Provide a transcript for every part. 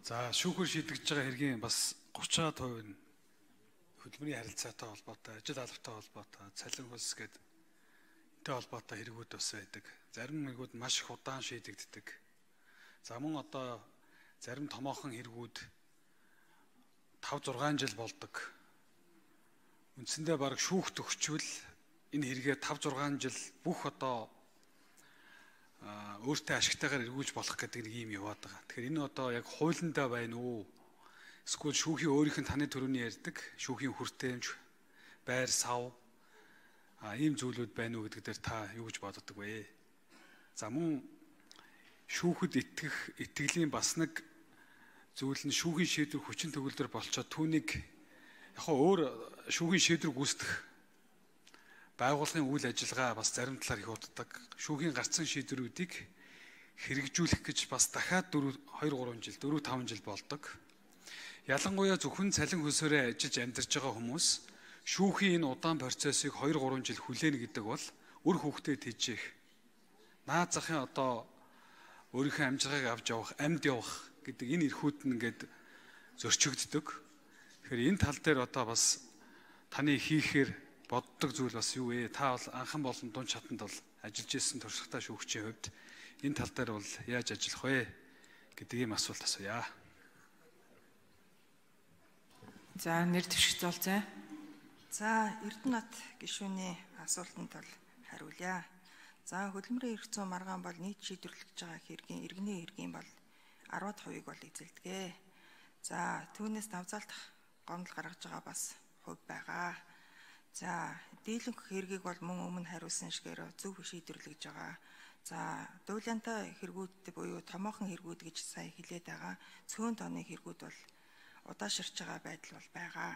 За шүүхөр шийдэгдэж байгаа хэргийн бас 30% нь хөдөлмөрийн харилцаатай холбоотой, ажил албатай холбоотой, цалин хөлс гээд энтэй холбоотой хэрэгүүд бас байдаг. Зарим хэрэгүүд маш их удаан шийдэгддэг. За мөн одоо зарим томоохон хэрэгүүд 5 6 жил болдог. Үндсэндээ баг шүүхт өгчвөл энэ хэрэгээ 5 6 жил бүх одоо өөртөө ашигтайгаар эргүүлж болох гэдэг нэг юм яваад байгаа. Тэгэхээр энэ одоо яг хуулиндаа байна уу? Эсвэл шүүхийн өөрийнх нь таны төрөний ярьдаг шүүхийн хүртээмж, байр сав а ийм зүйлүүд байна уу гэдэг дээр та юу гэж боддог вэ? За мөн шүүхэд итгэх итгэлийн бас нэг зүйл нь шүүхийн шийдвэр хүчин төгөлдөр болчоод түүнийг яг хоо өөр шүүхийн шийдвэр гүйцэтгэх байгууллагын үйл ажиллагаа бас зарим талаар их уддаг. Шүүхийн гарцсан шийдвэрүүдийг хэрэгжүүлэх гэж бас дахиад 4 2 3 жил 4 5 жил болдог. Ялангуяа зөвхөн цалин хөлсөөрөө ажиллаж амьдарч байгаа хүмүүс шүүхийн энэ удаан процессыг 2 3 жил хүлээнэ гэдэг бол үр хөвгтөд тийжих. Наад захын одоо өөрийнхөө амжиргааг авч явах, амьд явах гэдэг энэ эрхүүд нь ингээд зөрчигддөг. Тэгэхээр энэ тал дээр одоо бас таны хийхээр боддог зүйл бас юу вэ? Та бол анхан болон дунд чатанд бол ажиллаж исэн туршлагатай шүүгчийн хувьд энэ тал дээр бол яаж ажиллах вэ гэдэг ийм асуулт асууя. За нэр дэвшигч золзай. За Эрдэнэт гишүүний асуултанд бол хариулъя. За хөдөлмөрийн эрх зүйн маргаан бол нийт шийдвэрлэж байгаа хэргийн иргэний хэргийн бол 10%-ийг бол эзэлдэг. За түүнээс давзаалтах гомдол гаргаж байгаа бас хувь байгаа. За дийлэнх хэргийг бол мөн өмнө хариулсан шигээр зөв шийдвэрлэж байгаа. За дуулиантай хэрэгүүд буюу томоохон хэрэгүүд гэж сая хэлээд байгаа. Цөөн тооны хэрэгүүд бол удааширч байгаа байдал бол байгаа.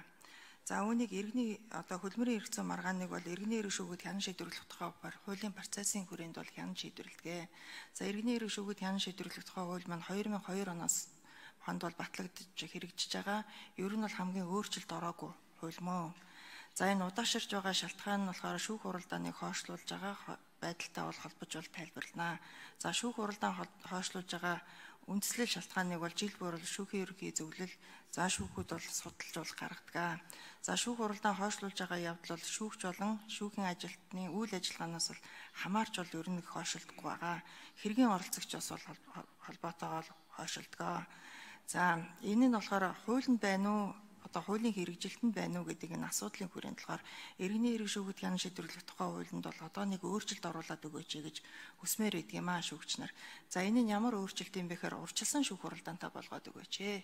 За үүнийг иргэний одоо хөлмөрийн зүйн маргааныг бол иргэний эрх шүүгүүд хян шийдвэрлэх тухай хуулийн процессын хүрээнд бол хян шийдвэрлэдэг. За иргэний эрх шүүгүүд хян шийдвэрлэх тухай хууль маань 2002 оноос хонд бол батлагдж хэрэгжиж байгаа. Ер нь бол хамгийн өөрчлөлт ороогүй хууль мөн. За энэ удааширч байгаа шалтгаан нь болохоор шүүх хуралдааныг хойшлуулж байгаа байдалтай бол холбож бол тайлбарлана. За шүүх хуралдаан хойшлуулж байгаа үндслэл шалтгааныг бол жил бүр шүүхийн ерөнхий зөвлөл за шүүхүүд бол судалж бол гаргадаг. За шүүх хуралдаан хойшлуулж байгаа явдал бол шүүгч болон шүүхийн ажилтны үйл ажиллагаанаас бол хамаарч бол ер нь их хойшилдохгүй байгаа. Хэргийн оролцогч бас бол холбоотойгоор хойшилдог. За энэ нь болохоор хуулинд байна уу одоо хуулийн хэрэгжилтэнд байна уу гэдэг энэ асуудлын хүрээнд болохоор иргэний эрх шүүгүүд хян шийдвэрлэх тухай хуулинд бол одоо нэг өөрчлөлт оруулаад өгөөч гэж хүсмээр байдаг юм аа шүүгч нар. За энэ нь ямар өөрчлөлт юм бэ гэхээр урчилсан шүүх хуралдаантай болгоод өгөөч ээ.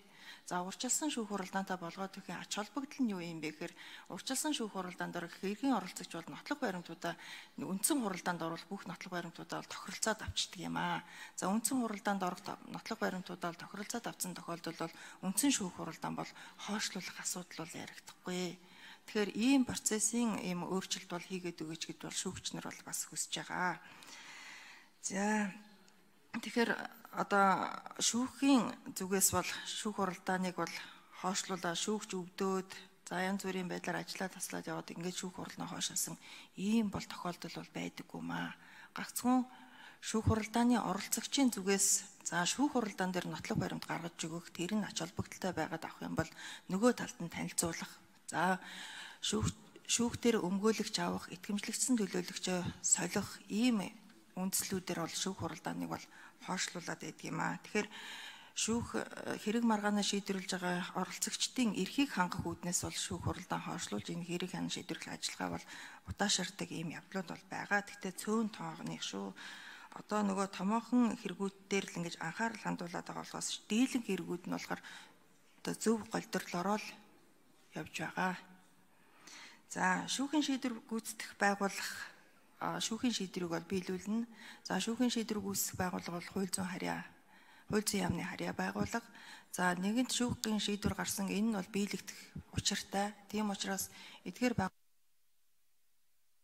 За урчилсан шүүх хуралдаантай болгоод өгөх ач холбогдол нь юу юм бэ гэхээр урчилсан шүүх хуралдаан дээр хэргийн оролцогч бол нотлох баримтуудаа үндсэн хуралдаанд орвол бүх нотлох баримтуудаа тохиролцоод авчдаг юм аа. За үндсэн хуралдаанд орох нотлох баримтуудаа тохиролцоод авсан тохиолдолд бол үндсэн шүүх хуралдаан бол хойшлуулах асуудал бол яригдахгүй. Тэгэхээр ийм процессын ийм өөрчлөлт бол хийгээд өгөөч гэдээ бол шүүгч нар бол бас хүсэж байгаа. За тэгэхээр одоо шүүхийн зүгээс бол шүүх хуралдааныг бол хоошлуулаад шүүгч өвдөөд за янз бүрийн байдлаар ажиллаа таслаад яваад ингээд шүүх хуралдаан хоошаасан ийм бол тохиолдол бол байдаггүй маа. Гагцхун шүүх хуралдааны оролцогчийн зүгээс за шүүх хуралдаан дээр нотлох баримт гаргаж өгөх тэр нь ач холбогдолтой байгаад авах юм бол нөгөө талд нь танилцуулах. За шүүх шүүхтэр өмгөөлөгч авах, итгэмжлэгдсэн төлөөлөгчөө солих ийм үндслүүдээр бол шүүх хуралдааныг бол хоошлуулад байдаг юм аа. Тэгэхээр шүүх хэрэг маргаанаа шийдвэрлэж байгаа оролцогчдын эрхийг хангах үүднээс бол шүүх хуралдаан хоошлуулж энэ хэрэг хян шийдвэрлэх ажиллагаа бол удаашрдаг ийм явдлууд бол байгаа. Гэхдээ цөөн тоогных шүү. Одоо нөгөө томоохон хэрэгүүдээр л ингэж анхаарал хандуулаад байгаа болохоос дийлэн хэрэгүүд нь болохоор одоо зөв голдрлороо л явж байгаа. За шүүхийн шийдвэр гүйцэтгэх байгууллага шүүхийн шийдвэрийг бол биелүүлнэ. За шүүхийн шийдвэр гүйцэх байгууллага бол хууль зүйн харьяа хууль зүйн яамны харьяа байгууллага. За нэгэнт шүүхийн шийдвэр гарсан энэ нь бол биелэгдэх учиртай. Тийм учраас эдгээр